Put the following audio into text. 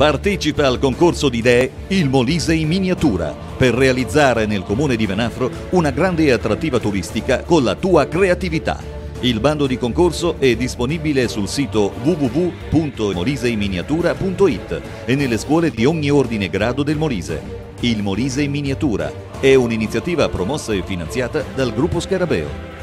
Partecipa al concorso di idee Il Molise in miniatura per realizzare nel comune di Venafro una grande e attrattiva turistica con la tua creatività. Il bando di concorso è disponibile sul sito www.moliseiminiatura.it e nelle scuole di ogni ordine e grado del Molise. Il Molise in miniatura è un'iniziativa promossa e finanziata dal gruppo Scarabeo.